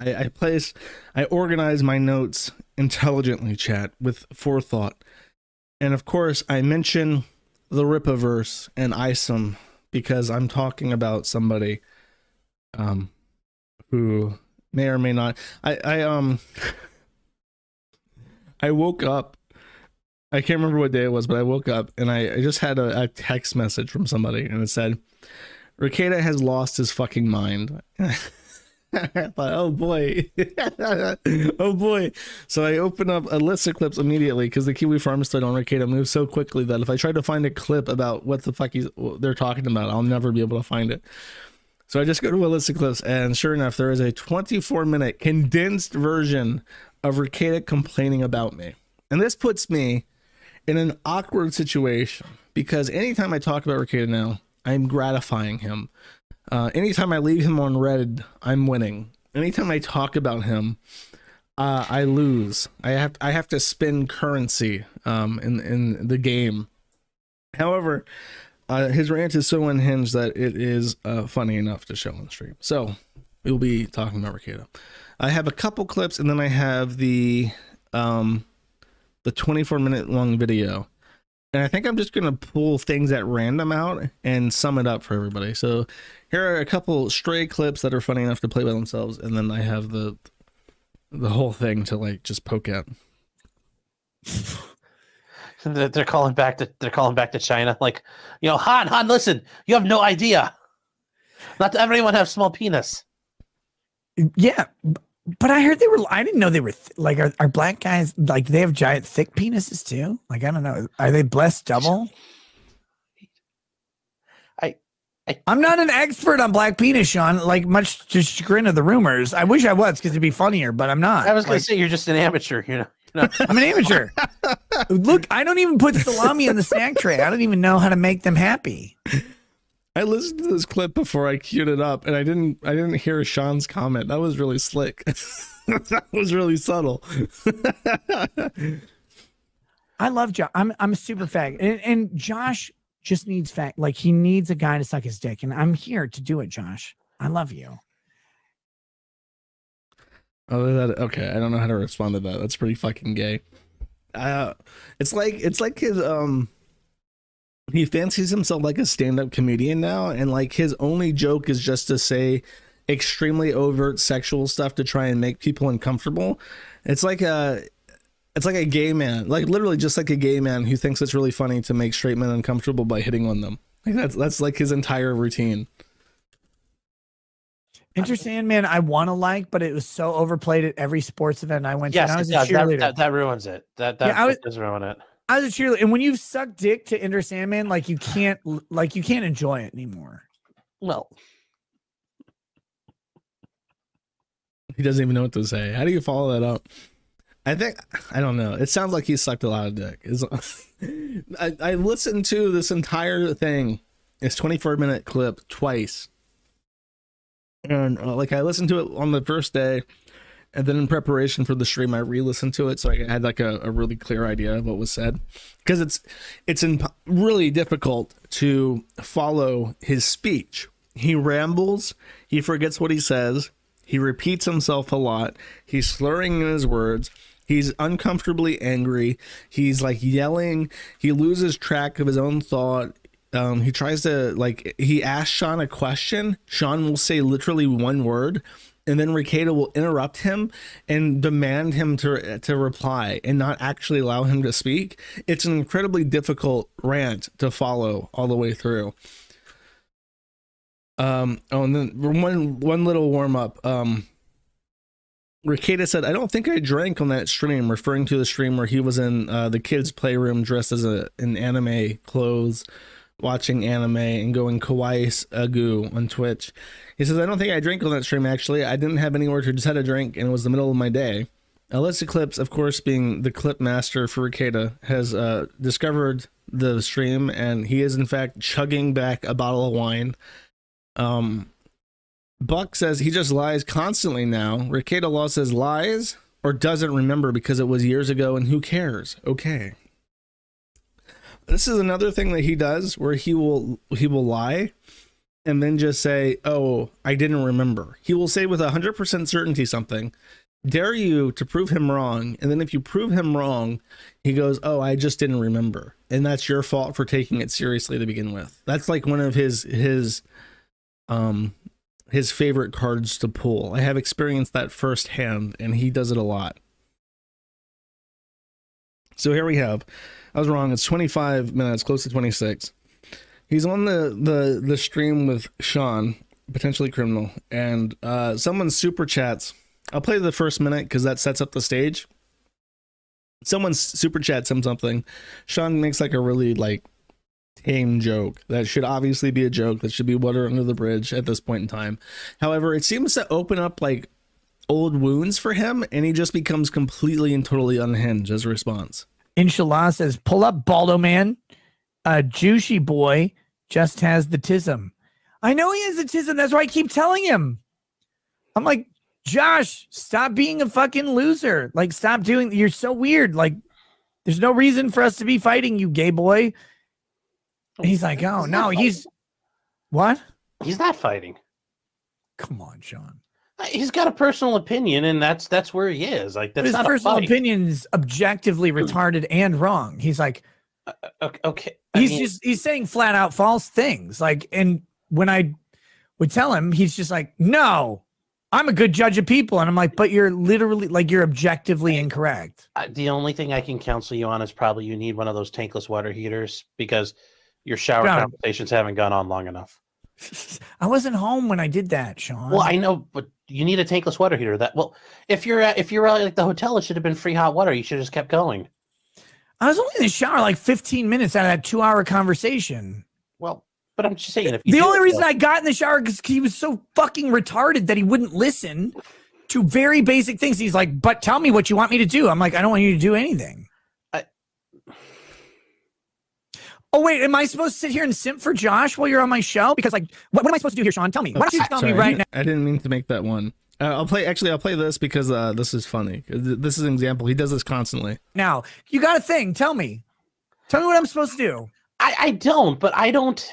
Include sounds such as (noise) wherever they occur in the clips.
I, I place, I organize my notes intelligently, chat with forethought, and of course, I mention the Ripaverse and Isom because I'm talking about somebody, um, who may or may not. I, I um, I woke up. I can't remember what day it was, but I woke up and I, I just had a, a text message from somebody, and it said, "Rekieta has lost his fucking mind." (laughs) (laughs) I thought, oh boy, (laughs) oh boy. So I open up a list of clips immediately because the Kiwi Farm Stud on Rekieta moves so quickly that if I try to find a clip about what the fuck he's, they're talking about, I'll never be able to find it. So I just go to a list of clips, and sure enough, there is a 24 minute condensed version of Rekieta complaining about me. And this puts me in an awkward situation because anytime I talk about Rekieta now, I'm gratifying him uh, anytime I leave him on red, I'm winning. Anytime I talk about him, uh, I lose. I have I have to spend currency um, in in the game. However, uh, his rant is so unhinged that it is uh, funny enough to show on stream. So we'll be talking about Rekieta. I have a couple clips, and then I have the um, the 24 minute long video and I think I'm just gonna pull things at random out and sum it up for everybody. So here are a couple stray clips that are funny enough to play by themselves, and then I have the the whole thing to like just poke at. they're calling back to they're calling back to China. Like, you know, Han, Han, listen, you have no idea. Not everyone have small penis. Yeah, but I heard they were. I didn't know they were th- like. Are, are black guys like they have giant thick penises too? Like I don't know. Are they blessed double? I, I I'm not an expert on black penis, Sean. Like much to chagrin of the rumors. I wish I was because it'd be funnier, but I'm not. I was gonna like, say you're just an amateur. You know. You know? I'm an amateur. (laughs) Look, I don't even put salami in the snack tray. I don't even know how to make them happy. I listened to this clip before I queued it up, and I didn't. I didn't hear Sean's comment. That was really slick. (laughs) that was really subtle. I love Josh. I'm I'm a super fag, and, and Josh just needs fag. Like he needs a guy to suck his dick, and I'm here to do it, Josh. I love you. Oh, that, okay. I don't know how to respond to that. That's pretty fucking gay. Uh, it's like it's like his um he fancies himself like a stand-up comedian now and like his only joke is just to say extremely overt sexual stuff to try and make people uncomfortable it's like a it's like a gay man like literally just like a gay man who thinks it's really funny to make straight men uncomfortable by hitting on them like that's that's like his entire routine Enter Sandman, I want to like, but it was so overplayed at every sports event I went yes, to. I was it a cheerleader. That, that, that ruins it. That that, Yeah, was- that does ruin it. I was a cheerleader, and when you suck dick to Enter Sandman, like you can't, like you can't enjoy it anymore. Well, he doesn't even know what to say. How do you follow that up? I think i don't know. It sounds like he sucked a lot of dick. (laughs) I, I listened to this entire thing this 24 minute clip twice. And uh, like i listened to it on the first day and then in preparation for the stream i re-listened to it so i had like a, a really clear idea of what was said because it's it's imp- really difficult to follow his speech he rambles he forgets what he says he repeats himself a lot he's slurring in his words he's uncomfortably angry he's like yelling he loses track of his own thought um, he tries to like he asks Sean a question. Sean will say literally one word, and then Rekieta will interrupt him and demand him to to reply and not actually allow him to speak. It's an incredibly difficult rant to follow all the way through. Um, oh, and then one one little warm up. Um, Rekieta said, "I don't think I drank on that stream," referring to the stream where he was in uh, the kids' playroom dressed as a in anime clothes watching anime and going kawaii agu on Twitch. He says, I don't think I drank on that stream actually. I didn't have anywhere to just had a drink and it was the middle of my day. Alyssa Clips, of course, being the clip master for Rekieta, has uh, discovered the stream and he is in fact chugging back a bottle of wine. Um, Buck says he just lies constantly now. Rekieta Law says lies or doesn't remember because it was years ago and who cares? Okay this is another thing that he does where he will he will lie and then just say, "Oh, I didn't remember." He will say with 100% certainty something, dare you to prove him wrong, and then if you prove him wrong, he goes, "Oh, I just didn't remember." And that's your fault for taking it seriously to begin with. That's like one of his his um his favorite cards to pull. I have experienced that firsthand and he does it a lot. So here we have. I was wrong. It's 25 minutes, close to 26. He's on the the the stream with Sean, potentially criminal, and uh someone super chats. I'll play the first minute because that sets up the stage. Someone super chats him something. Sean makes like a really like tame joke that should obviously be a joke that should be water under the bridge at this point in time. However, it seems to open up like old wounds for him, and he just becomes completely and totally unhinged as a response. Inshallah says, pull up Baldo man. A Juicy boy just has the tism. I know he has the tism. That's why I keep telling him. I'm like, Josh, stop being a fucking loser. Like, stop doing you're so weird. Like, there's no reason for us to be fighting you, gay boy. And he's like, oh no, he's what? He's not fighting. Come on, Sean. Uh, He's got a personal opinion, and that's that's where he is. Like that's his not personal is objectively retarded and wrong. He's like, Okay, okay. I he's mean, just he's saying flat out false things. Like, and when I would tell him, he's just like, no, I'm a good judge of people. And I'm like, but you're literally like you're objectively incorrect. uh, the only thing I can counsel you on is probably you need one of those tankless water heaters because your shower conversations haven't gone on long enough. (laughs) I wasn't home when I did that, Sean. Well, I know, but you need a tankless water heater. That well, if you're at, if you're at like the hotel, it should have been free hot water. You should have just kept going. I was only in the shower like 15 minutes out of that two hour conversation. Well, but I'm just saying, if you The only reason I got in the shower because he was so fucking retarded that he wouldn't listen to very basic things. He's like, but tell me what you want me to do. I'm like, I don't want you to do anything. I- Oh wait, am I supposed to sit here and simp for Josh while you're on my show? Because like, what, what am I supposed to do here, Sean? Tell me. Why don't you tell Sorry, me I right now? I didn't mean to make that one. Uh, I'll play. Actually, I'll play this because uh, this is funny. This is an example. He does this constantly. Now you got a thing. Tell me. Tell me what I'm supposed to do. I, I don't, but I don't.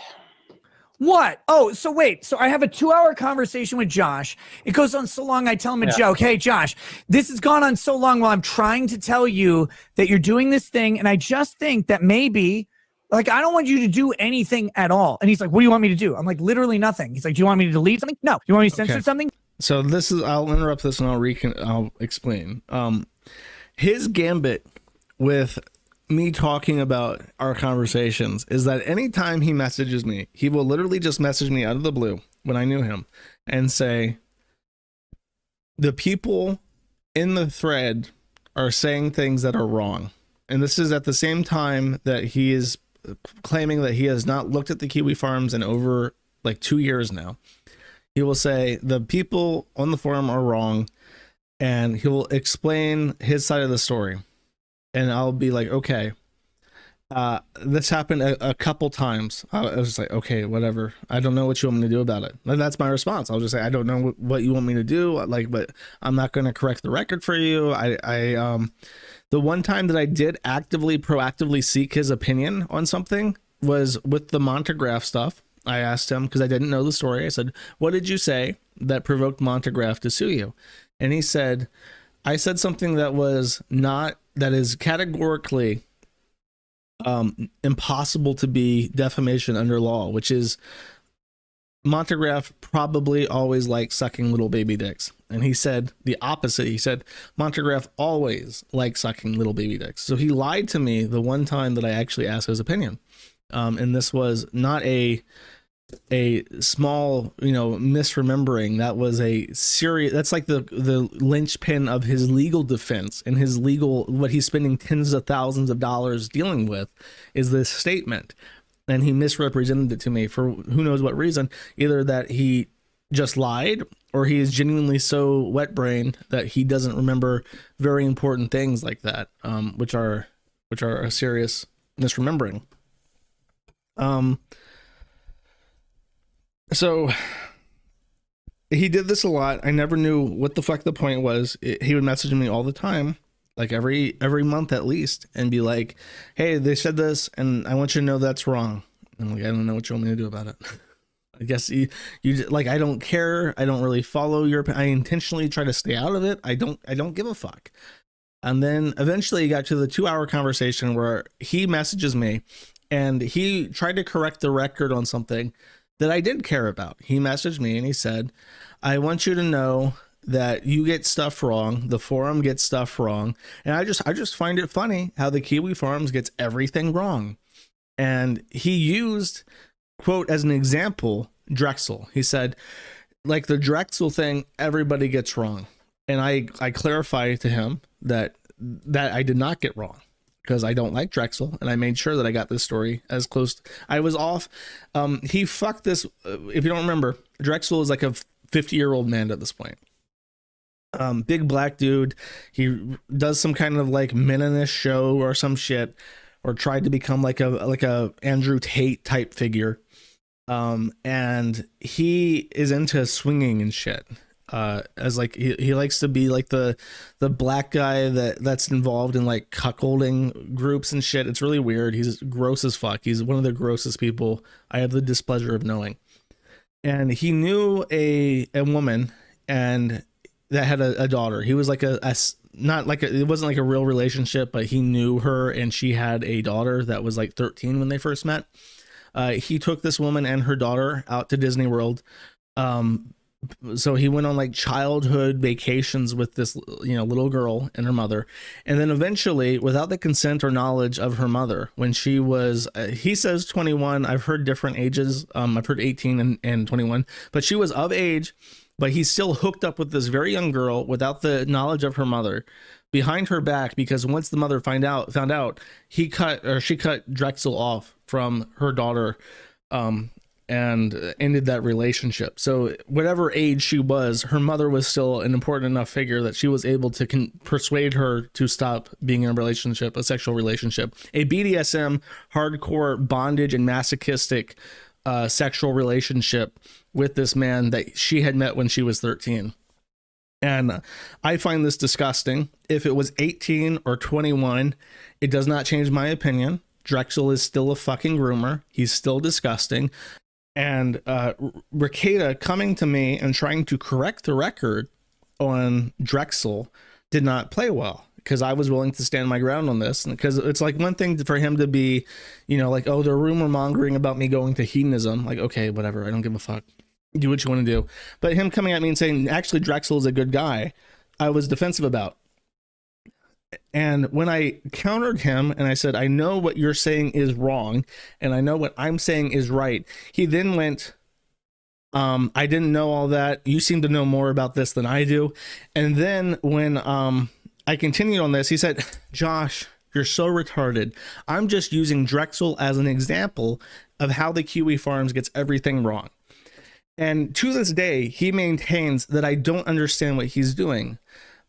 What? Oh, so wait. So I have a two hour conversation with Josh. It goes on so long, I tell him a Yeah. joke. Hey, Josh, this has gone on so long while I'm trying to tell you that you're doing this thing. And I just think that maybe, like, I don't want you to do anything at all. And he's like, What do you want me to do? I'm like, Literally nothing. He's like, Do you want me to delete something? No. Do you want me to censor Okay. something? So this is. I'll interrupt this and I'll recon. I'll explain. Um, his gambit with me talking about our conversations is that anytime he messages me, he will literally just message me out of the blue when I knew him and say, "The people in the thread are saying things that are wrong," and this is at the same time that he is claiming that he has not looked at the kiwi farms in over like two years now he will say the people on the forum are wrong and he will explain his side of the story. And i'll be like okay. Uh, this happened a, a couple times. I was just like okay whatever. I don't know what you want me to do about it. And that's my response. I'll just say i don't know what you want me to do like but i'm not going to correct the record for you. I i um the one time that i did actively proactively seek his opinion on something was with the montagraph stuff I asked him because I didn't know the story. I said, What did you say that provoked Montagraph to sue you? And he said, I said something that was not, that is categorically um, impossible to be defamation under law, which is Montagraph probably always liked sucking little baby dicks. And he said the opposite. He said Montagraph always liked sucking little baby dicks. So he lied to me the one time that I actually asked his opinion. Um, and this was not a a small you know misremembering that was a serious that's like the the linchpin of his legal defense and his legal what he's spending tens of thousands of dollars dealing with is this statement and he misrepresented it to me for who knows what reason either that he just lied or he is genuinely so wet brained that he doesn't remember very important things like that um which are which are a serious misremembering um so he did this a lot. I never knew what the fuck the point was. It- he would message me all the time, like every every month at least, and be like, "Hey, they said this, and I want you to know that's wrong." And like, I don't know what you want me to do about it. (laughs) I guess you, you like I don't care. I don't really follow your. I intentionally try to stay out of it. I don't. I don't give a fuck. And then eventually, he got to the two-hour conversation where he messages me, and he tried to correct the record on something that I did care about. He messaged me and he said, "I want you to know that you get stuff wrong. The forum gets stuff wrong, and I just I just find it funny how the Kiwi Farms gets everything wrong." And he used quote as an example Drexel. He said, like the Drexel thing, everybody gets wrong, and I I clarify to him that that I did not get wrong because I don't like Drexel, and I made sure that I got this story as close. I was off. Um, he fucked this. Uh, if you don't remember, Drexel is like a 50 year old man at this point. Um, big black dude. He does some kind of like Menonish show or some shit, or tried to become like a like a Andrew Tate type figure. Um, and he is into swinging and shit uh as like he, he likes to be like the the black guy that that's involved in like cuckolding groups and shit it's really weird he's gross as fuck he's one of the grossest people i have the displeasure of knowing and he knew a a woman and that had a, a daughter. He was like a, a not like a, it wasn't like a real relationship but he knew her and she had a daughter that was like 13 when they first met. Uh, he took this woman and her daughter out to disney world. Um so he went on like childhood vacations with this you know little girl and her mother. And then eventually without the consent or knowledge of her mother when she was uh, he says 21 i've heard different ages. Um i've heard 18 and, and 21 but she was of age but he's still hooked up with this very young girl without the knowledge of her mother behind her back because once the mother find out found out he cut or she cut drexel off from her daughter um and ended that relationship. So whatever age she was, her mother was still an important enough figure that she was able to persuade her to stop being in a relationship, a sexual relationship, a BDSM hardcore bondage and masochistic uh, sexual relationship with this man that she had met when she was 13. And I find this disgusting. If it was 18 or 21, it does not change my opinion. Drexel is still a fucking groomer. He's still disgusting and uh, coming to me and trying to correct the record on Drexel did not play well because I was willing to stand my ground on this. Because it's like one thing for him to be, you know, like, oh, they're rumor mongering about me going to hedonism. Like, okay, whatever. I don't give a fuck. Do what you want to do. But him coming at me and saying, actually, Drexel is a good guy, I was defensive about. And when I countered him and I said, I know what you're saying is wrong, and I know what I'm saying is right, he then went, um, I didn't know all that. You seem to know more about this than I do. And then when um, I continued on this, he said, Josh, you're so retarded. I'm just using Drexel as an example of how the Kiwi Farms gets everything wrong. And to this day, he maintains that I don't understand what he's doing.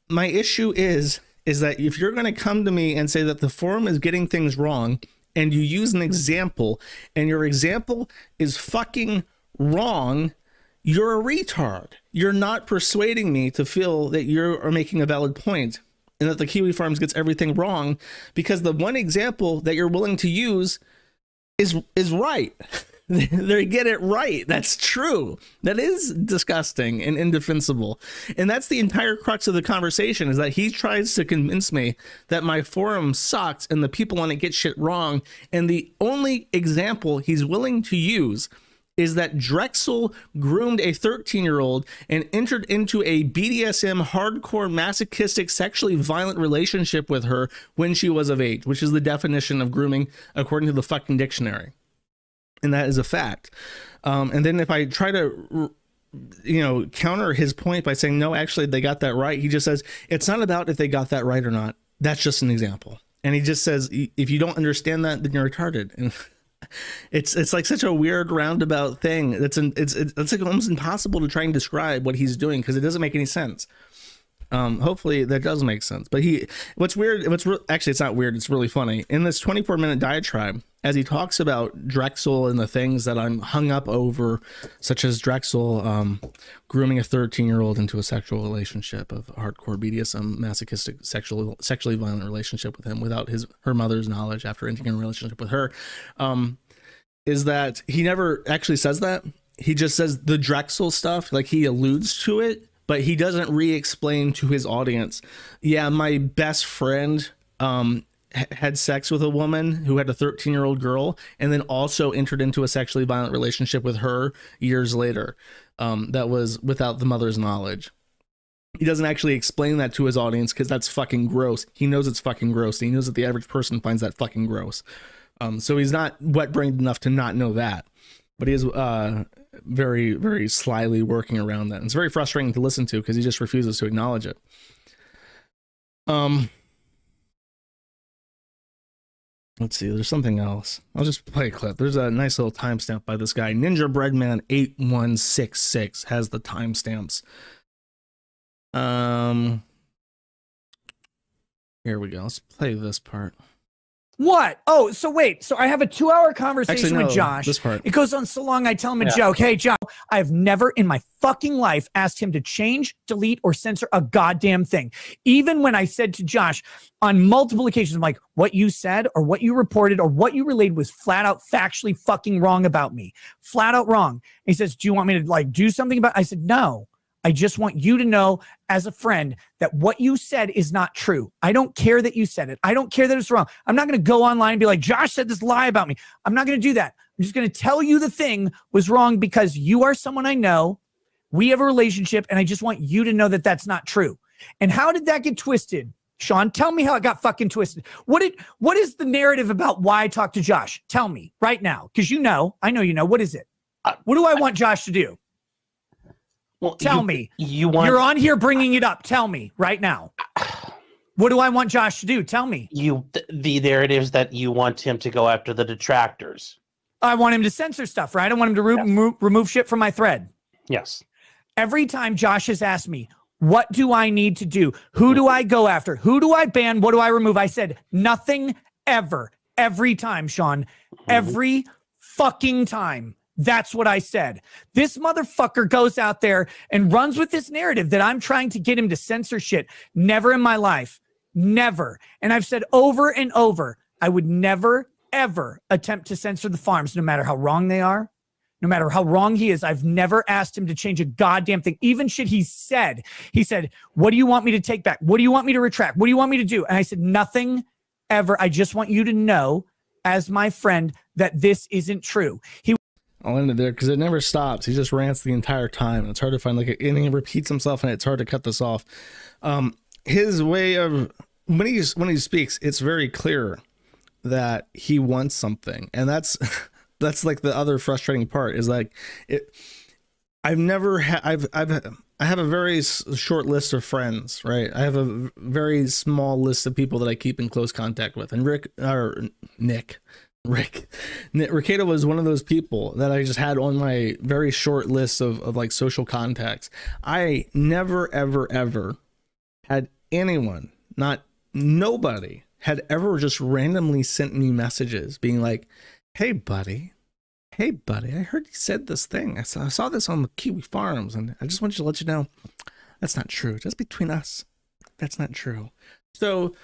My issue is is that if you're going to come to me and say that the forum is getting things wrong and you use an example and your example is fucking wrong, you're a retard. You're not persuading me to feel that you are making a valid point and that the Kiwi Farms gets everything wrong because the one example that you're willing to use is is right. (laughs) they get it right. That's true. That is disgusting and indefensible. And that's the entire crux of the conversation is that he tries to convince me that my forum sucks and the people on it get shit wrong. And the only example he's willing to use is that Drexel groomed a 13 year old and entered into a BDSM hardcore masochistic sexually violent relationship with her when she was of age, which is the definition of grooming according to the fucking dictionary and that is a fact. Um, and then if I try to, you know, counter his point by saying no, actually they got that right, he just says it's not about if they got that right or not. That's just an example. And he just says if you don't understand that, then you're retarded. And (laughs) it's it's like such a weird roundabout thing. It's an, it's it's like almost impossible to try and describe what he's doing because it doesn't make any sense. Um, hopefully that does make sense. But he, what's weird, what's re- actually it's not weird. It's really funny. In this 24 minute diatribe, as he talks about Drexel and the things that I'm hung up over, such as Drexel um, grooming a 13 year old into a sexual relationship of hardcore BDSM, masochistic, sexual, sexually violent relationship with him without his her mother's knowledge after entering a relationship with her, um, is that he never actually says that he just says the Drexel stuff, like he alludes to it, but he doesn't re-explain to his audience. Yeah, my best friend um had sex with a woman who had a 13 year old girl and then also entered into a sexually violent relationship with her years later um, that was without the mother's knowledge. He doesn't actually explain that to his audience because that's fucking gross. He knows it's fucking gross. He knows that the average person finds that fucking gross. Um, so he's not wet-brained enough to not know that. But he is uh, very very slyly working around that and it's very frustrating to listen to because he just refuses to acknowledge it um Let's see. There's something else. I'll just play a clip. There's a nice little timestamp by this guy. Ninja Breadman eight one six six has the timestamps. Um. Here we go. Let's play this part. What? Oh, so wait. So I have a two-hour conversation Actually, no. with Josh. This part. It goes on so long. I tell him a Yeah. joke. Hey, Josh, I've never in my fucking life asked him to change, delete, or censor a goddamn thing. Even when I said to Josh on multiple occasions, I'm like, what you said or what you reported or what you relayed was flat out factually fucking wrong about me. Flat out wrong. he says, Do you want me to like do something about I said, No. I just want you to know as a friend that what you said is not true. I don't care that you said it. I don't care that it's wrong. I'm not going to go online and be like, Josh said this lie about me. I'm not going to do that. I'm just going to tell you the thing was wrong because you are someone I know. We have a relationship, and I just want you to know that that's not true. And how did that get twisted? Sean, tell me how it got fucking twisted. What did what is the narrative about why I talked to Josh? Tell me right now. Because you know, I know you know. What is it? What do I want Josh to do? Well, Tell you- me. You want You're on here bringing it up. Tell me right now. (sighs) What do I want Josh to do? Tell me. you the, the it is that you want him to go after the detractors. I want him to censor stuff, right? I want him to re- remo- remove shit from my thread. Yes. Every time Josh has asked me, what do I need to do? Who do mm-hmm. I go after? Who do I ban? What do I remove? I said nothing ever. Every time, Sean. Mm-hmm. Every fucking time. That's what I said. This motherfucker goes out there and runs with this narrative that I'm trying to get him to censor shit. Never in my life. Never. And I've said over and over, I would never, ever attempt to censor the farms, no matter how wrong they are, no matter how wrong he is. I've never asked him to change a goddamn thing. Even shit he said. He said, What do you want me to take back? What do you want me to retract? What do you want me to do? And I said, Nothing ever. I just want you to know, as my friend, that this isn't true. He I'll end it there because it never stops. He just rants the entire time. and It's hard to find like, and he repeats himself, and it's hard to cut this off. Um, his way of when he when he speaks, it's very clear that he wants something, and that's (laughs) that's like the other frustrating part is like it. I've never had. I've I've I have a very short list of friends, right? I have a very small list of people that I keep in close contact with, and Rick or Nick. Rick, Ricardo was one of those people that I just had on my very short list of, of like social contacts. I never, ever, ever had anyone, not nobody, had ever just randomly sent me messages being like, "Hey, buddy, hey, buddy, I heard you said this thing. I saw, I saw this on the Kiwi Farms, and I just want you to let you know that's not true. Just between us, that's not true." So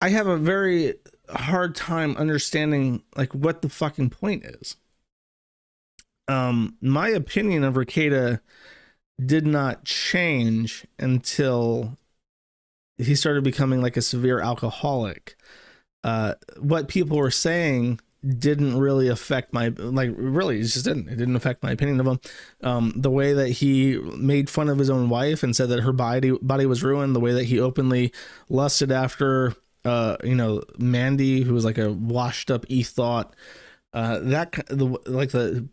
I have a very hard time understanding like what the fucking point is. Um, my opinion of Rekieta did not change until he started becoming like a severe alcoholic. Uh, what people were saying didn't really affect my like really it just didn't it didn't affect my opinion of him um the way that he made fun of his own wife and said that her body body was ruined the way that he openly lusted after uh you know mandy who was like a washed up e-thought uh that the like the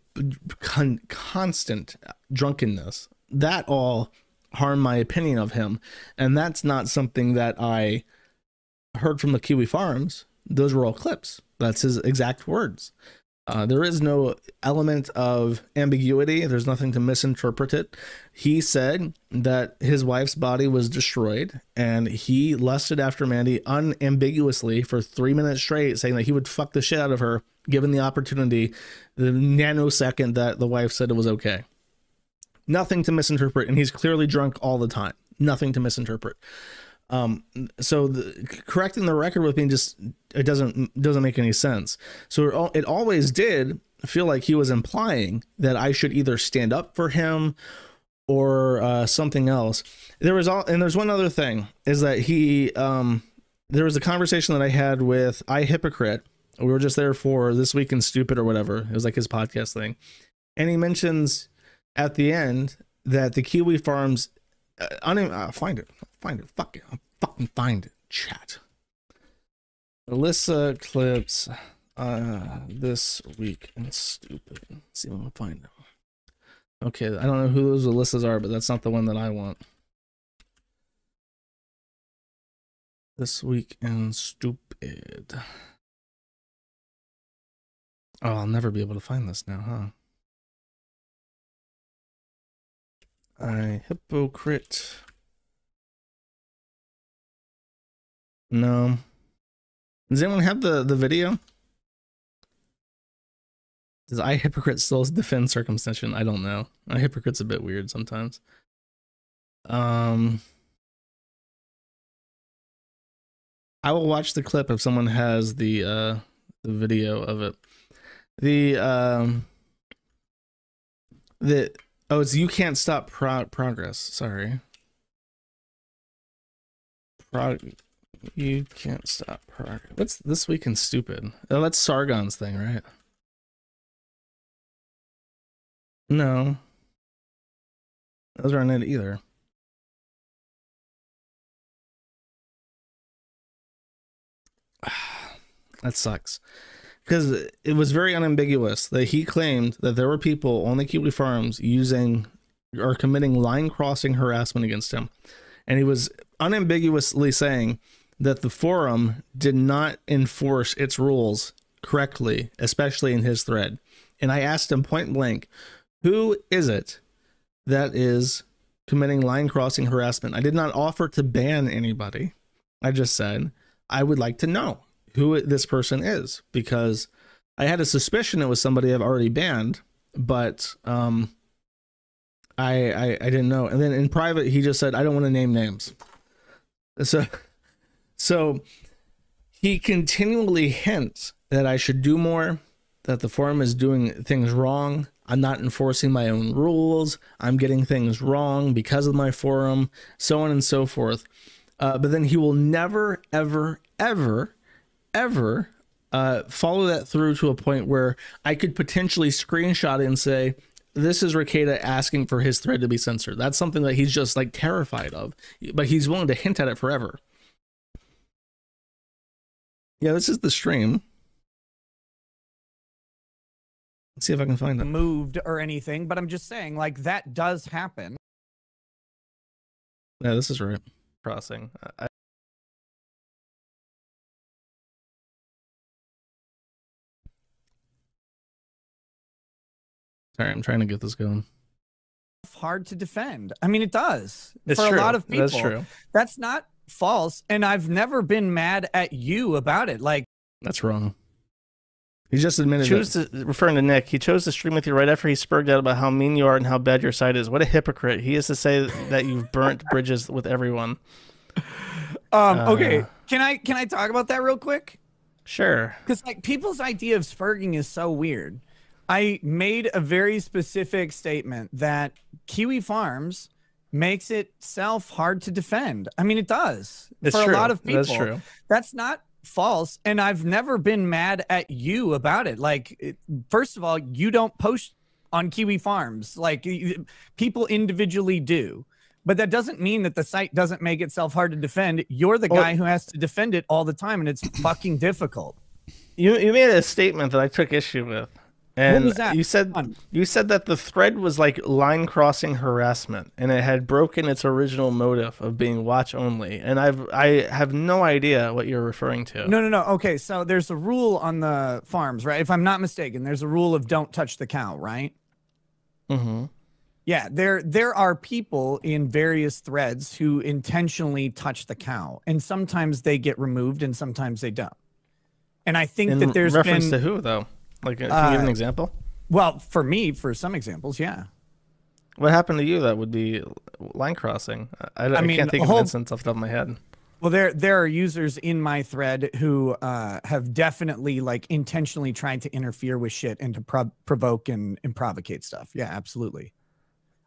con- constant drunkenness that all harmed my opinion of him. And that's not something that i heard from the kiwi farms. Those were all clips. That's his exact words uh, there is no element of ambiguity. There's nothing to misinterpret it. He said that his wife's body was destroyed and he lusted after Mandy unambiguously for three minutes straight, saying that he would fuck the shit out of her given the opportunity, the nanosecond that the wife said it was okay. Nothing to misinterpret. And he's clearly drunk all the time. Nothing to misinterpret. Um, so the, correcting the record with me just it doesn't doesn't make any sense. So it, always did feel like he was implying that I should either stand up for him or uh, something else. There was all, and there's one other thing is that he, um, there was a conversation that I had with iHypocrite. We were just there for this week in stupid or whatever. It was like his podcast thing, and he mentions at the end that the Kiwi Farms. Uh, uh, find it. Find it. Fuck it. I'll fucking find it. Chat. Alyssa clips uh this week in stupid. Let's see if I can find them. Okay, I don't know who those Alyssas are, but that's not the one that I want. This week in stupid. Oh, I'll never be able to find this now, huh? iHypocrite. No. Does anyone have the, the video? Does iHypocrite still defend circumcision? I don't know. iHypocrite's a bit weird sometimes. Um I will watch the clip if someone has the uh the video of it. The um the oh it's you can't stop pro- progress. Sorry. Prog you can't stop progress. What's this week in stupid? Oh, that's Sargon's thing, right? No. Those aren't it either. (sighs) that sucks. Because it was very unambiguous that he claimed that there were people on the Kiwi farms using or committing line crossing harassment against him. And he was unambiguously saying that the forum did not enforce its rules correctly, especially in his thread. And I asked him point blank, who is it that is committing line crossing harassment? I did not offer to ban anybody. I just said, I would like to know who this person is because I had a suspicion it was somebody I've already banned, but um, I, I I didn't know. And then in private, he just said, I don't want to name names. So so he continually hints that I should do more, that the forum is doing things wrong. I'm not enforcing my own rules. I'm getting things wrong because of my forum, so on and so forth. Uh, but then he will never, ever, ever, ever uh, follow that through to a point where I could potentially screenshot it and say, this is Rekieta asking for his thread to be censored. That's something that he's just like terrified of, but he's willing to hint at it forever. Yeah, this is the stream. Let's see if I can find it. moved or anything, but I'm just saying, like, that does happen. Yeah, this is right. Crossing. I, Sorry, I'm trying to get this going. Hard to defend. I mean, it does It's for true. a lot of people. That's true. That's not false, and I've never been mad at you about it. Like, That's wrong. He just admitted chose it. to referring to Nick. He chose to stream with you right after he spurred out about how mean you are and how bad your site is. What a hypocrite! He is to say that you've burnt (laughs) bridges with everyone. um, Uh. okay, can I can I talk about that real quick? Sure. Because like people's idea of spurging is so weird. I made a very specific statement that Kiwi Farms makes itself hard to defend. I mean, it does It's for true. a lot of people. That's true. That's not false, and I've never been mad at you about it. Like, first of all, you don't post on Kiwi Farms. Like, people individually do. But that doesn't mean that the site doesn't make itself hard to defend. You're the guy who has to defend it all the time, and it's fucking difficult. You you made a statement that I took issue with. And was that? you said you said that the thread was like line crossing harassment and it had broken its original motive of being watch only. And I've I have no idea what you're referring to. No, no, no. Okay, so there's a rule on the farms, right? If I'm not mistaken, there's a rule of don't touch the cow, right? Mm-hmm. Yeah, there there are people in various threads who intentionally touch the cow, and sometimes they get removed, and sometimes they don't. And I think In that there's reference been to who though? Like can you give an Uh, example? well, for me, for some examples, yeah. What happened to you that would be line crossing? I, I, I mean, can't think a of whole- an instance off the top of my head. Well, there there are users in my thread who uh, have definitely like intentionally tried to interfere with shit and to pro- provoke and, and provocate stuff. Yeah, absolutely.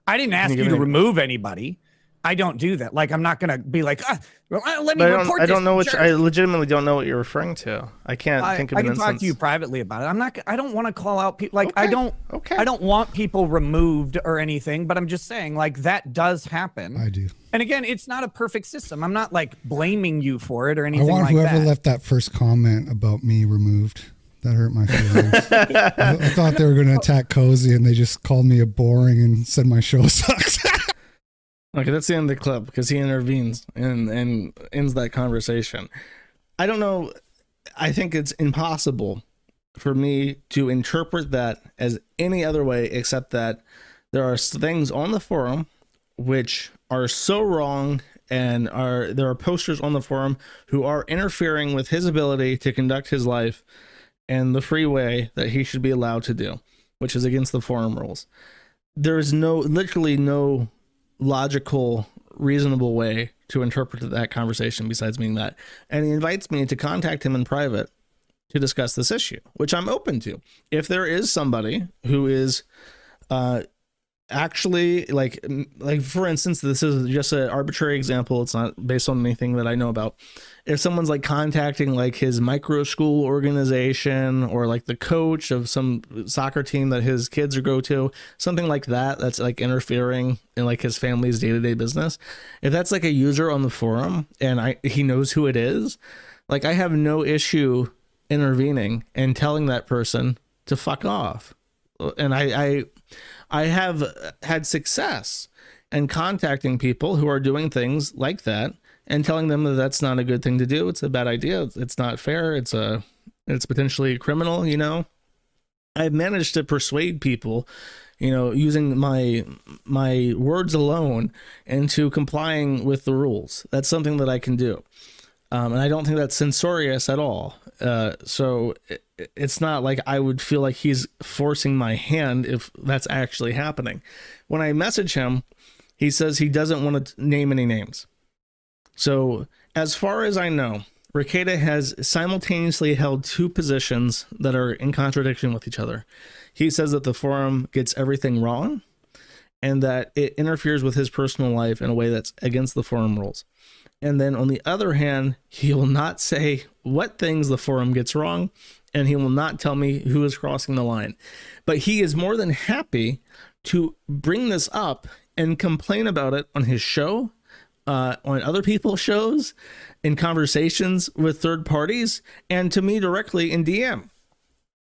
I didn't ask you you, to me- remove anybody. I don't do that. Like I'm not gonna be like, ah, well, uh, let me But I don't, report I don't know what. I legitimately don't know what you're referring to. I can't I, think of I an can instance. talk to you privately about it. I'm not. I don't want to call out people. Like I don't. okay. I don't want people removed or anything. But I'm just saying, like that does happen. I do. and again, it's not a perfect system. I'm not like blaming you for it or I anything want like whoever that. left that first comment about me removed. That hurt my feelings. (laughs) I, I thought they were going to attack Cozy, and they just called me a boring and said my show (laughs) sucks. Okay, that's the end of the clip because he intervenes and and ends that conversation. I don't know. I think it's impossible for me to interpret that as any other way except that there are things on the forum which are so wrong and are there are posters on the forum who are interfering with his ability to conduct his life and the free way that he should be allowed to do, which is against the forum rules. There is no literally no logical, reasonable way to interpret that conversation besides being that. And he invites me to contact him in private to discuss this issue, which I'm open to. If there is somebody who is uh actually like like for instance this is just an arbitrary example. It's not based on anything that i know about. If someone's like contacting like his micro school organization or like the coach of some soccer team that his kids go to something like that that's like interfering in like his family's day-to-day business if that's like a user on the forum and i he knows who it is like i have no issue intervening and telling that person to fuck off. And i i i have had success in contacting people who are doing things like that and telling them that that's not a good thing to do. It's a bad idea. It's, not fair. It's a it's potentially criminal you know? I've managed to persuade people you know using my my words alone into complying with the rules. That's something that i can do um, and I don't think that's censorious at all. Uh, so it, it's not like I would feel like he's forcing my hand if that's actually happening. When I message him, he says he doesn't want to name any names. So as far as I know, Rekieta has simultaneously held two positions that are in contradiction with each other. He says that the forum gets everything wrong and that it interferes with his personal life in a way that's against the forum rules. And then on the other hand, he will not say what things the forum gets wrong, and he will not tell me who is crossing the line. But he is more than happy to bring this up and complain about it on his show, uh, on other people's shows, in conversations with third parties, and to me directly in DM.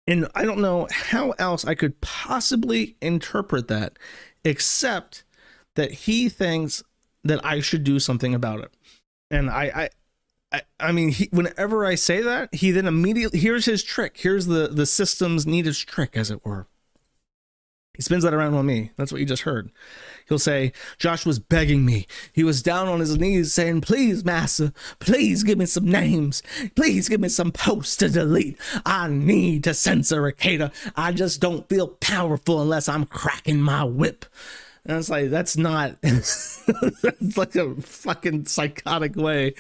And I don't know how else I could possibly interpret that except that he thinks that I should do something about it. And I, I, I, I mean, he, whenever I say that, he then immediately here's his trick. Here's the the system's neatest trick, as it were. He spins that around on me. That's what you just heard. He'll say, Josh was begging me. He was down on his knees saying, Please, Master, please give me some names. Please give me some posts to delete. I need to censor Rekieta. I just don't feel powerful unless I'm cracking my whip. And it's like, that's not, (laughs) it's like a fucking psychotic way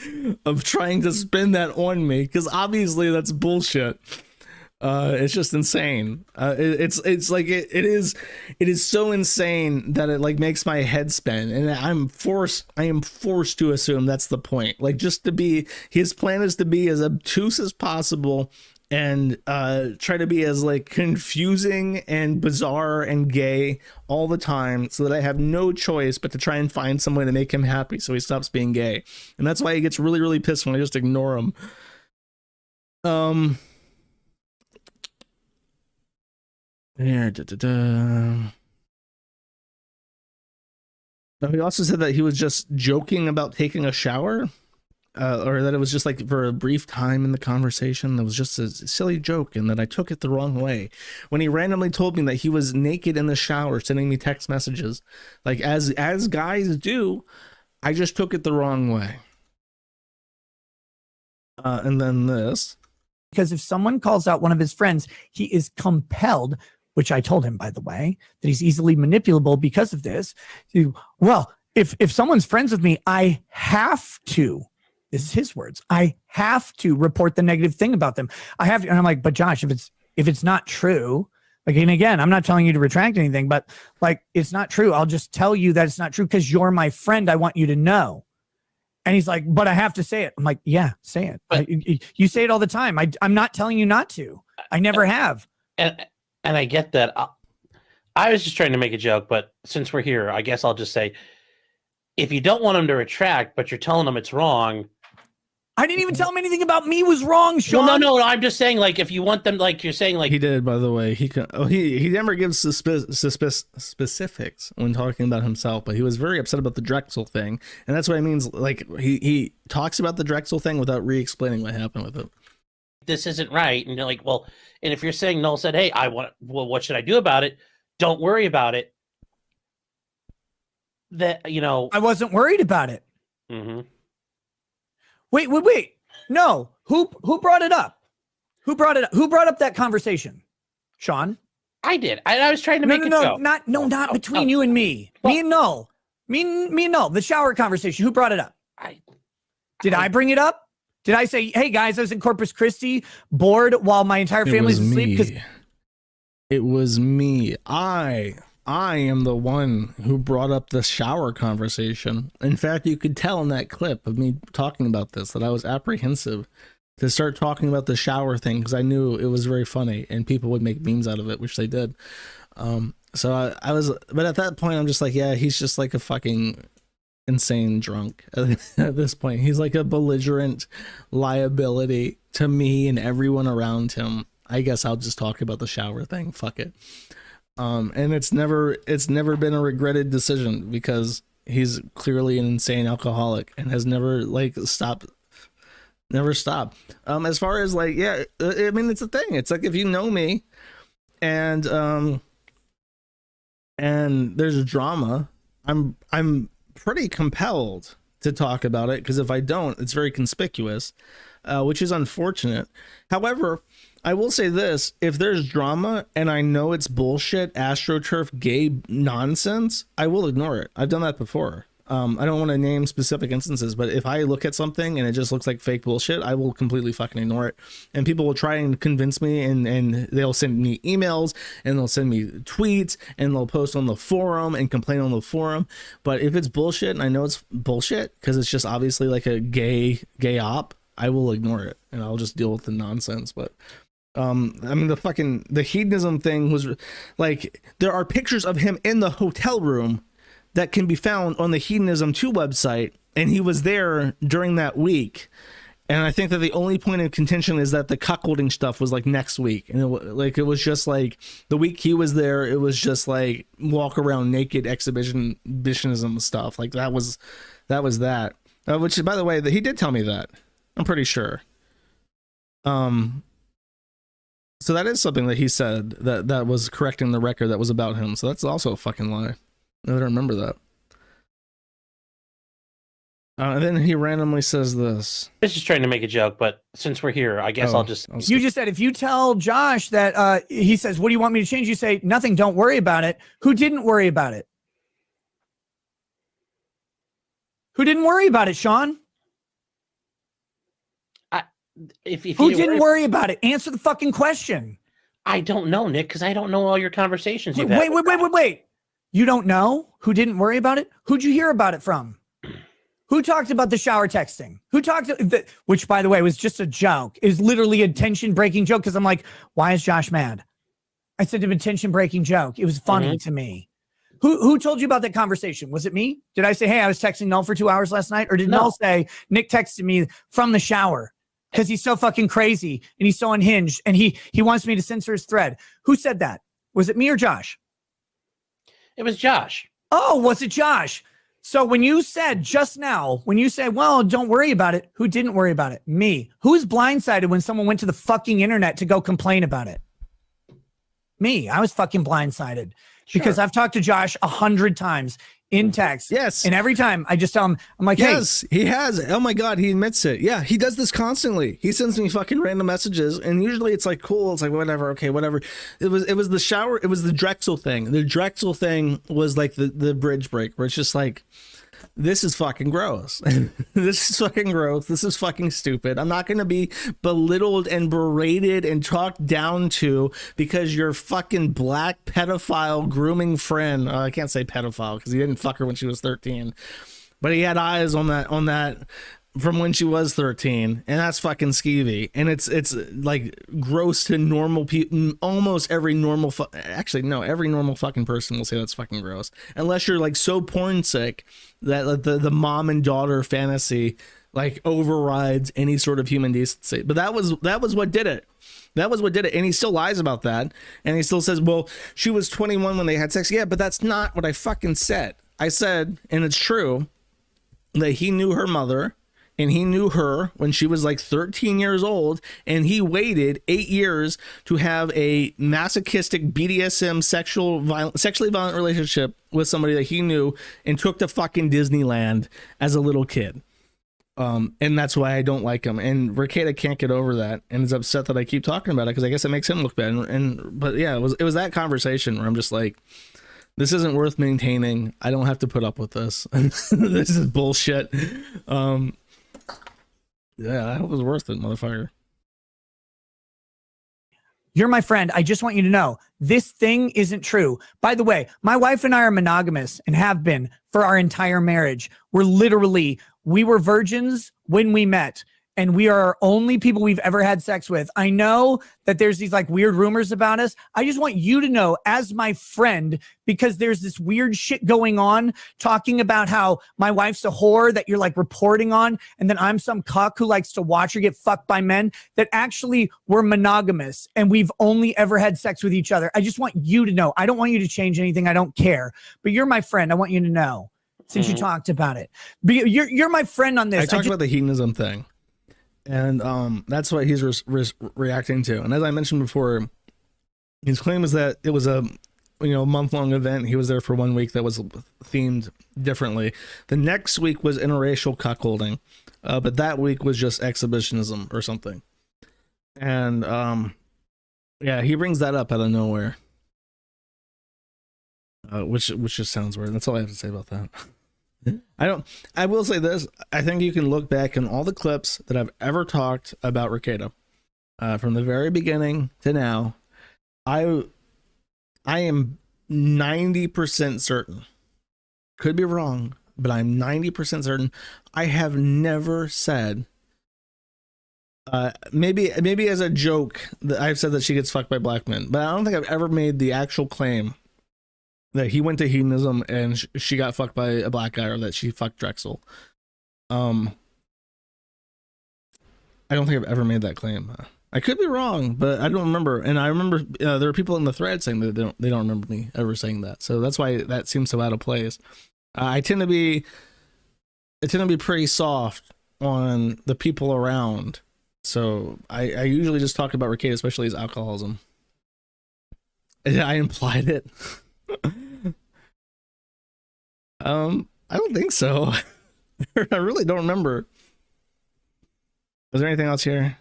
of trying to spin that on me. Because obviously that's bullshit. Uh it's just insane. Uh it, it's it's like it, it is it is so insane that it like makes my head spin. And i'm forced i am forced to assume that's the point. Like just to be his plan is to be as obtuse as possible and uh try to be as like confusing and bizarre and gay all the time so that i have no choice but to try and find some way to make him happy so he stops being gay. And that's why he gets really really pissed when i just ignore him. Um Here, da, da, da. He also said that he was just joking about taking a shower, uh, or that it was just like for a brief time in the conversation. that was just a silly joke, and that I took it the wrong way. When he randomly told me that he was naked in the shower, sending me text messages, like as as guys do, I just took it the wrong way. Uh, and then this. because if someone calls out one of his friends, he is compelled, which I told him, by the way, that he's easily manipulable because of this. To, well, if if someone's friends with me, I have to this is his words. I have to report the negative thing about them. I have to. And I'm like, but Josh, if it's if it's not true, like, and again, I'm not telling you to retract anything, but like, it's not true. I'll just tell you that it's not true because you're my friend. I want you to know. And he's like, but I have to say it. I'm like, yeah, say it. But- I- you, say it all the time. I, I'm not telling you not to. I never have. and and I get that. I, I was just trying to make a joke, but since we're here, I guess I'll just say, if you don't want him to retract, but you're telling him it's wrong, I didn't even tell him anything about me was wrong, no, Sean. no, no, no. I'm just saying, like, if you want them, like you're saying, like, he did, by the way. He can, oh, he he never gives suspe- suspe- specifics when talking about himself, but he was very upset about the Drexel thing, and that's what he means. Like he he talks about the Drexel thing without re-explaining what happened with it. this isn't right, and you're like, well, and if you're saying Null said, hey, I want, well, what should I do about it? Don't worry about it. That you know, I wasn't worried about it. mhm. Wait, wait, wait. No. Who who brought it up? Who brought it up? Who brought up that conversation? Sean? I did. I, I was trying to No, make no, a no, joke. not no, oh, not Oh, between oh. you and me. Well- me and Null. Me and me and Null. The shower conversation. Who brought it up? I, Did I bring it up? Did I say, hey guys, I was in Corpus Christi, bored while my entire family's was asleep? Because It was me. I I am the one who brought up the shower conversation. In fact, you could tell in that clip of me talking about this that I was apprehensive to start talking about the shower thing because I knew it was very funny and people would make memes out of it, which they did. Um, so I, I was, but at that point, I'm just like, yeah, he's just like a fucking insane drunk (laughs) at this point. He's like a belligerent liability to me and everyone around him. I guess I'll just talk about the shower thing. Fuck it. Um, and it's never it's never been a regretted decision because he's clearly an insane alcoholic and has never like stopped never stopped. Um, as far as like yeah, uh, I mean it's a thing. It's like if you know me and um and there's a drama, I'm I'm pretty compelled to talk about it because if I don't, it's very conspicuous, uh, which is unfortunate. However, I will say this: if there's drama and I know it's bullshit, astroturf, gay nonsense, I will ignore it. I've done that before. Um, I don't want to name specific instances, but if I look at something and it just looks like fake bullshit, I will completely fucking ignore it. And people will try and convince me, and and they'll send me emails, and they'll send me tweets, and they'll post on the forum and complain on the forum. But if it's bullshit, and I know it's bullshit because it's just obviously like a gay gay op, I will ignore it and I'll just deal with the nonsense. But um i mean the fucking the hedonism thing was like there are pictures of him in the hotel room that can be found on the hedonism 2 website and he was there during that week. And i think that the only point of contention is that the cuckolding stuff was like next week. And it, like it was just like the week he was there it was just like walk around naked exhibitionism stuff. Like that was that was that. Uh, which by the way he did tell me that. I'm pretty sure. Um so that is something that he said that that was correcting the record that was about him. So that's also a fucking lie. I don't remember that. Uh, and then he randomly says this. I was just trying to make a joke, but since we're here, I guess Oh, I'll just. You just said if you tell Josh that uh, he says, "What do you want me to change?" You say, "Nothing. Don't worry about it." Who didn't worry about it? Who didn't worry about it, Sean? If, if Who you didn't worry about it? Answer the fucking question. I don't know, Nick, because I don't know all your conversations. Wait, wait, wait, wait, wait, wait. You don't know who didn't worry about it? Who'd you hear about it from? (clears throat) Who talked about the shower texting? Who talked, the, which by the way was just a joke, is literally a tension breaking joke. Cause I'm like, why is Josh mad? I said a tension breaking joke. It was funny mm-hmm. to me. Who, who told you about that conversation? Was it me? Did I say, hey, I was texting Null for two hours last night? Or did No. Null say, Nick texted me from the shower because he's so fucking crazy and he's so unhinged and he he wants me to censor his thread? Who said that? Was it me or Josh? It was Josh. Oh, was it Josh? So when you said just now, when you said, well, don't worry about it, who didn't worry about it? Me. Who's blindsided when someone went to the fucking internet to go complain about it? Me. I was fucking blindsided because I've talked to Josh a hundred times in mm. text. Yes. And every time I just tell him, I'm like, hey, Yes, he has. Oh my god, he admits it. Yeah, he does this constantly. He sends me fucking random messages, and usually it's like cool. It's like whatever, okay, whatever. It was it was the shower. It was the Drexel thing. The Drexel thing was like the the bridge break, where it's just like this is fucking gross. (laughs) this is fucking gross. This is fucking stupid. I'm not going to be belittled and berated and talked down to because your fucking black pedophile grooming friend. Uh, I can't say pedophile because he didn't fuck her when she was 13, but he had eyes on that on that from when she was 13 and that's fucking skeevy. And it's it's like gross to normal people almost every normal actually no every normal fucking person will say that's fucking gross. Unless you're like so porn sick that like, the the mom and daughter fantasy like overrides any sort of human decency. But that was that was what did it. That was what did it. And he still lies about that. And he still says well she was 21 when they had sex. Yeah but that's not what i fucking said. I said and it's true that he knew her mother and he knew her when she was like 13 years old and he waited eight years to have a masochistic bdsm sexual violent, sexually violent relationship with somebody that he knew and took to fucking disneyland as a little kid. Um and that's why i don't like him. And Rekieta can't get over that and is upset that i keep talking about it because i guess it makes him look bad. And, and but yeah it was it was that conversation where i'm just like this isn't worth maintaining. I don't have to put up with this. (laughs) This is bullshit. Um yeah, I hope it was worth it, motherfucker. You're my friend. I just want you to know this thing isn't true. By the way, my wife and I are monogamous and have been for our entire marriage. We're literally, we were virgins when we met and we are only people we've ever had sex with. I know that there's these like weird rumors about us. I just want you to know, as my friend, because there's this weird shit going on talking about how my wife's a whore that you're like reporting on, and then I'm some cuck who likes to watch her get fucked by men, that actually we're monogamous and we've only ever had sex with each other. I just want you to know. I don't want you to change anything. I don't care. But you're my friend. I want you to know. Since you Mhm. talked about it, Be- you're you're my friend on this. I I talked about the hedonism thing, and um, that's what he's res- res- reacting to. And as I mentioned before, his claim is that it was a you know month long event. He was there for one week that was themed differently. The next week was interracial cuckolding, uh, but that week was just exhibitionism or something. And um, yeah, he brings that up out of nowhere. Uh, which which just sounds weird. That's all I have to say about that. (laughs) I don't. I will say this. I think you can look back in all the clips that I've ever talked about Rekieta, uh, from the very beginning to now. I, I am ninety percent certain. Could be wrong, but I'm ninety percent certain. I have never said. Uh, maybe maybe as a joke that I've said that she gets fucked by black men, but I don't think I've ever made the actual claim that he went to hedonism and sh- she got fucked by a black guy or that she fucked Drexel. Um, I don't think I've ever made that claim. I could be wrong, but I don't remember. And I remember uh, there are people in the thread saying that they don't they don't remember me ever saying that. So that's why that seems so out of place. Uh, I tend to be I tend to be pretty soft on the people around. So I, I usually just talk about Rekieta, especially his alcoholism. (laughs) I implied it. (laughs) (laughs) um, I don't think so. (laughs) I really don't remember. Is there anything else here?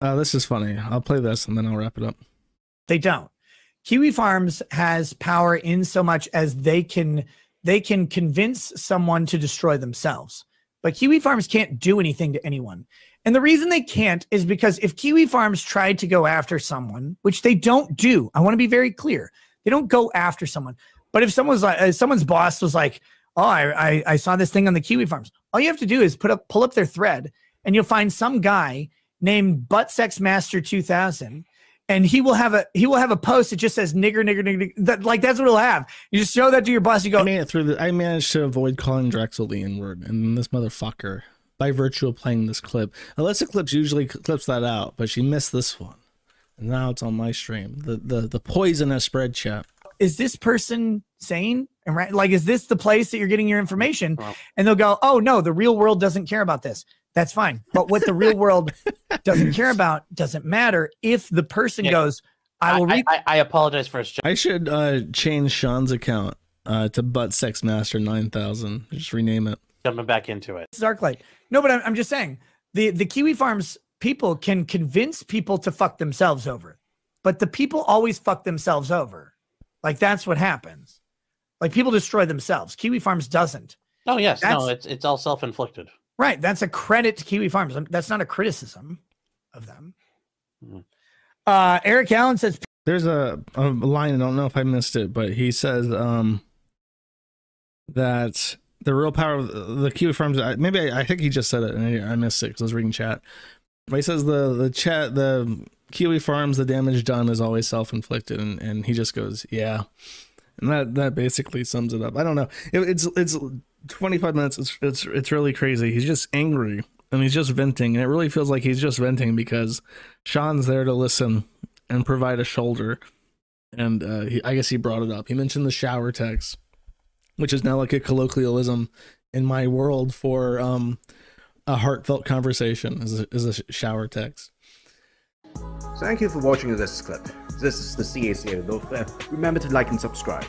Uh, this is funny. I'll play this and then I'll wrap it up. They don't. Kiwi Farms has power in so much as they can they can convince someone to destroy themselves. But Kiwi Farms can't do anything to anyone. And the reason they can't is because if Kiwi Farms tried to go after someone, which they don't do, I want to be very clear. They don't go after someone. But if someone's like uh, someone's boss was like, "Oh, I, I I saw this thing on the Kiwi Farms," all you have to do is put up pull up their thread, and you'll find some guy named Butt Sex Master 2000 and he will have a he will have a post that just says nigger nigger nigger, nigger. That, like that's what he'll have you just show that to your boss you go I made it through the. I managed to avoid calling Drexel the N word, and this motherfucker, by virtue of playing this clip, Alyssa clips usually clips that out, but she missed this one, and now it's on my stream. The the the poison has spread, chat. is this person sane and right like is this the place that you're getting your information Wow. and they'll go oh no the real world doesn't care about this that's fine but what the real world (laughs) doesn't care about doesn't matter if the person Yeah. goes i I, will read I, I apologize for his I should uh change Sean's account uh to Butt Sex Master nine thousand. Just rename it. Jumping back into it. This is Arclight. No, but I'm, I'm just saying the the Kiwi Farms people can convince people to fuck themselves over, but the people always fuck themselves over. Like that's what happens. Like people destroy themselves. Kiwi Farms doesn't. Oh yes, no, it's it's all self inflicted. Right. That's a credit to Kiwi Farms. Um, That's not a criticism of them. Mhm. Uh, Eric Allen says There's a, a line, I don't know if I missed it, but he says um, that the real power of the, Kiwi Farms, maybe I, I think he just said it and I, I missed it because I was reading chat. But he says the, the chat, the Kiwi Farms, the damage done is always self inflicted. And, and he just goes, yeah. And that, that basically sums it up. I don't know. It, it's, it's 25 minutes. It's, it's, it's really crazy. He's just angry and he's just venting. And it really feels like he's just venting because Sean's there to listen and provide a shoulder. And uh, he, I guess he brought it up. He mentioned the shower text, which is now like a colloquialism in my world for um, a heartfelt conversation. Is a, is a shower text. Thank you for watching this clip. This is the CAC Love. Remember to like and subscribe.